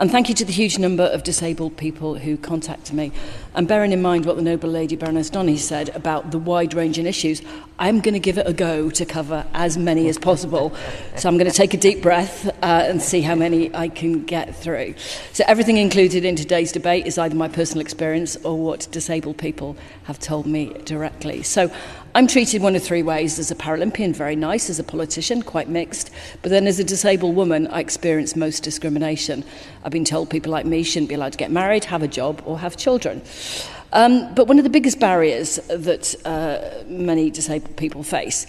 And thank you to the huge number of disabled people who contacted me. And bearing in mind what the noble lady Baroness Donny said about the wide-ranging issues, I'm going to give it a go to cover as many as possible. so I'm going to take a deep breath uh, and see how many I can get through. So everything included in today's debate is either my personal experience or what disabled people have told me directly. So I'm treated one of three ways as a Paralympian, very nice, as a politician, quite mixed, but then as a disabled woman, I experience most discrimination. I've been told people like me shouldn't be allowed to get married, have a job, or have children. Um, but one of the biggest barriers that uh, many disabled people face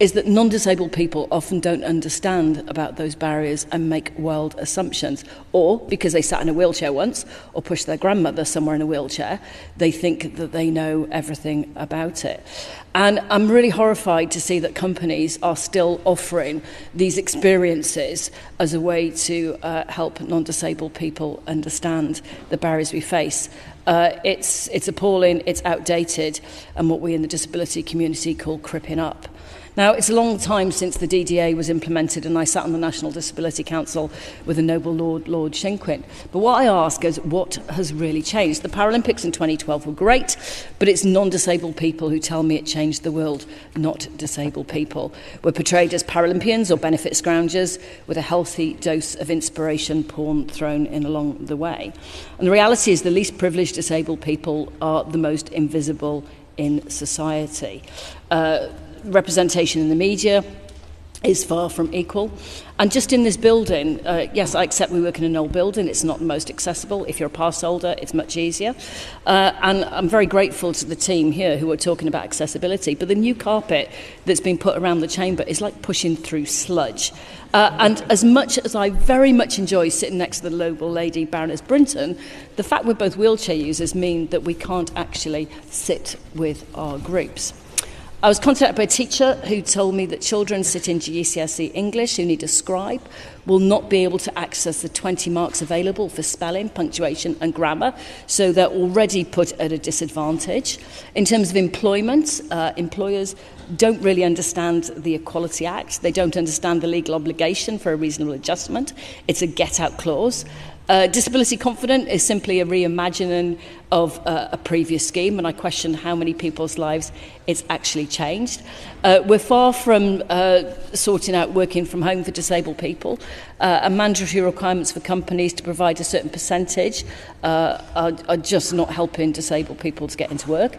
is that non disabled people often don't understand about those barriers and make wild assumptions. Or because they sat in a wheelchair once or pushed their grandmother somewhere in a wheelchair, they think that they know everything about it. And I'm really horrified to see that companies are still offering these experiences as a way to uh, help non disabled people understand the barriers we face. Uh, it's, it's appalling, it's outdated, and what we in the disability community call cripping up. Now, it's a long time since the DDA was implemented, and I sat on the National Disability Council with the noble Lord, Lord Shenquin. But what I ask is, what has really changed? The Paralympics in 2012 were great, but it's non disabled people who tell me it changed the world, not disabled people. We're portrayed as Paralympians or benefit scroungers with a healthy dose of inspiration porn thrown in along the way. And the reality is, the least privileged disabled people are the most invisible in society. Uh, representation in the media is far from equal. And just in this building, uh, yes, I accept we work in an old building. It's not the most accessible. If you're a pass holder, it's much easier. Uh, and I'm very grateful to the team here who are talking about accessibility. But the new carpet that's been put around the chamber is like pushing through sludge. Uh, and as much as I very much enjoy sitting next to the noble lady, Baroness Brinton, the fact we're both wheelchair users mean that we can't actually sit with our groups. I was contacted by a teacher who told me that children sitting GCSE English who need a scribe will not be able to access the 20 marks available for spelling, punctuation and grammar, so they're already put at a disadvantage. In terms of employment, uh, employers don't really understand the Equality Act. They don't understand the legal obligation for a reasonable adjustment. It's a get-out clause. Uh, Disability Confident is simply a reimagining of uh, a previous scheme, and I question how many people's lives it's actually changed. Uh, we're far from uh, sorting out working from home for disabled people, uh, and mandatory requirements for companies to provide a certain percentage uh, are, are just not helping disabled people to get into work.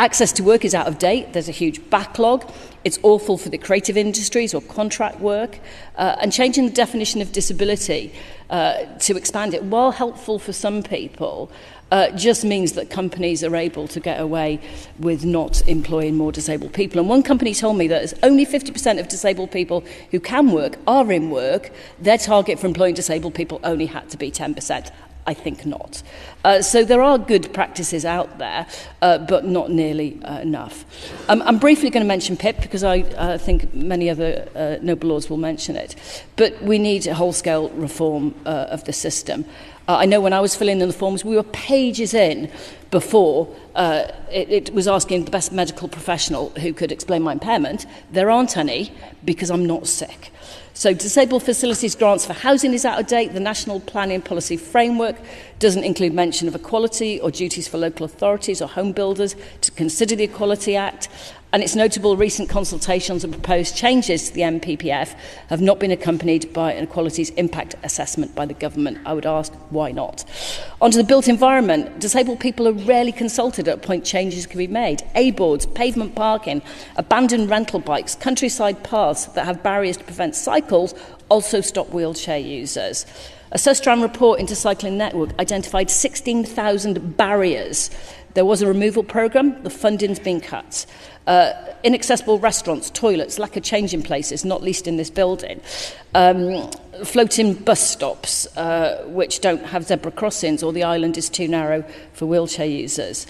Access to work is out of date, there's a huge backlog. It's awful for the creative industries or contract work. Uh, and changing the definition of disability uh, to expand it, while helpful for some people, uh, just means that companies are able to get away with not employing more disabled people. And one company told me that only 50% of disabled people who can work are in work. Their target for employing disabled people only had to be 10%. I think not. Uh, so there are good practices out there, uh, but not nearly uh, enough. Um, I'm briefly going to mention PIP because I uh, think many other uh, noble lords will mention it. But we need a whole-scale reform uh, of the system. Uh, I know when I was filling in the forms, we were pages in before uh, it, it was asking the best medical professional who could explain my impairment. There aren't any because I'm not sick. So disabled facilities grants for housing is out of date. The National Planning Policy Framework doesn't include mention of equality or duties for local authorities or home builders to consider the Equality Act and it's notable recent consultations and proposed changes to the MPPF have not been accompanied by an equalities impact assessment by the government. I would ask why not? On to the built environment, disabled people are rarely consulted at a point changes can be made. A boards, pavement parking, abandoned rental bikes, countryside paths that have barriers to prevent cycles also stop wheelchair users. A SOSTRAN report into Cycling Network identified 16,000 barriers There was a removal programme, the funding's been cut. Uh, inaccessible restaurants, toilets, lack of changing places, not least in this building. Um, floating bus stops, uh, which don't have zebra crossings or the island is too narrow for wheelchair users.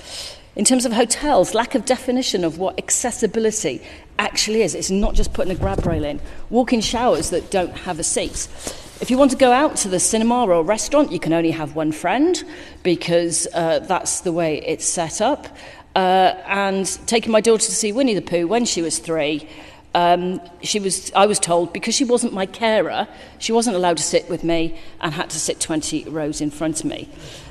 In terms of hotels, lack of definition of what accessibility actually is. It's not just putting a grab rail in. Walk-in showers that don't have a seat. If you want to go out to the cinema or restaurant, you can only have one friend because uh, that's the way it's set up. Uh, and taking my daughter to see Winnie the Pooh when she was three, um, she was, I was told, because she wasn't my carer, she wasn't allowed to sit with me and had to sit 20 rows in front of me.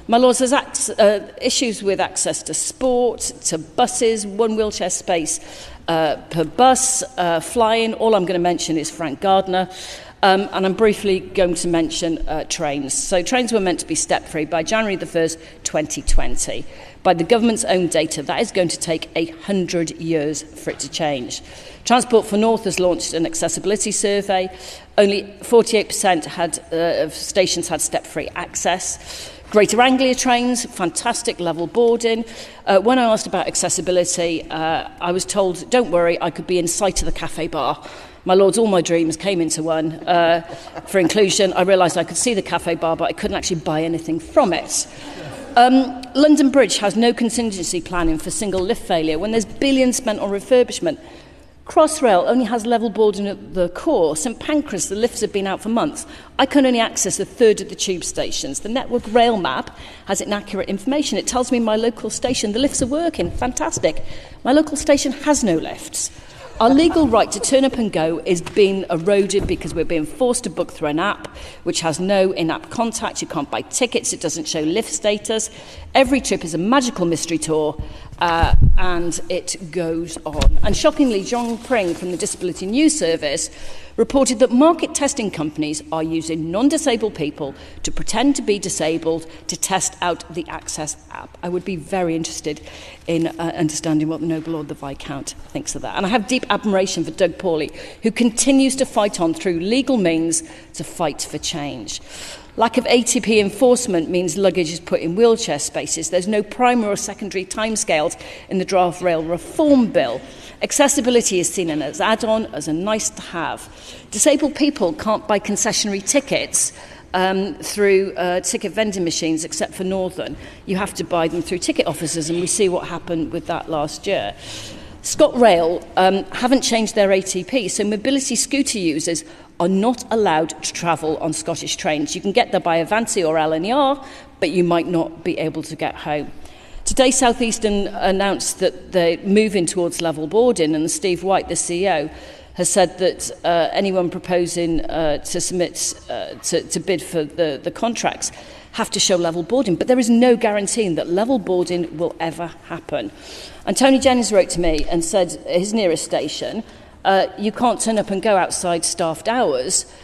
My lords, there's ac- uh, issues with access to sport, to buses, one wheelchair space uh, per bus, uh, flying. All I'm going to mention is Frank Gardner. Um, and I'm briefly going to mention uh, trains. So trains were meant to be step-free by January the 1st, 2020. By the government's own data, that is going to take 100 years for it to change. Transport for North has launched an accessibility survey. Only 48% had, uh, of stations had step-free access. Greater Anglia trains, fantastic level boarding. Uh, when I asked about accessibility, uh, I was told, don't worry, I could be in sight of the cafe bar. my lords, all my dreams came into one uh, for inclusion. I realised I could see the cafe bar, but I couldn't actually buy anything from it. Um, London Bridge has no contingency planning for single lift failure when there's billions spent on refurbishment. Crossrail only has level boarding at the core. St Pancras, the lifts have been out for months. I can only access a third of the tube stations. The network rail map has inaccurate information. It tells me my local station, the lifts are working, fantastic. My local station has no lifts. Our legal right to turn up and go is being eroded because we're being forced to book through an app which has no in app contact. You can't buy tickets, it doesn't show lift status. Every trip is a magical mystery tour, uh, and it goes on. And shockingly, John Pring from the Disability News Service reported that market testing companies are using non-disabled people to pretend to be disabled to test out the Access app. I would be very interested in uh, understanding what the Noble Lord the Viscount thinks of that. And I have deep admiration for Doug Pawley, who continues to fight on through legal means to fight for change. Lack of ATP enforcement means luggage is put in wheelchair spaces. There's no primary or secondary timescales in the draft rail reform bill. Accessibility is seen in as add-on, as a nice-to-have. Disabled people can't buy concessionary tickets um, through uh, ticket vending machines, except for Northern. You have to buy them through ticket offices, and we see what happened with that last year. ScotRail um, haven't changed their ATP, so mobility scooter users are not allowed to travel on Scottish trains. You can get there by Avanti or LNER, but you might not be able to get home. Today, Southeastern announced that they're moving towards level boarding, and Steve White, the CEO, has said that uh, anyone proposing uh, to submit uh, to, to bid for the, the contracts have to show level boarding, but there is no guaranteeing that level boarding will ever happen. And Tony Jennings wrote to me and said his nearest station uh, you can't turn up and go outside staffed hours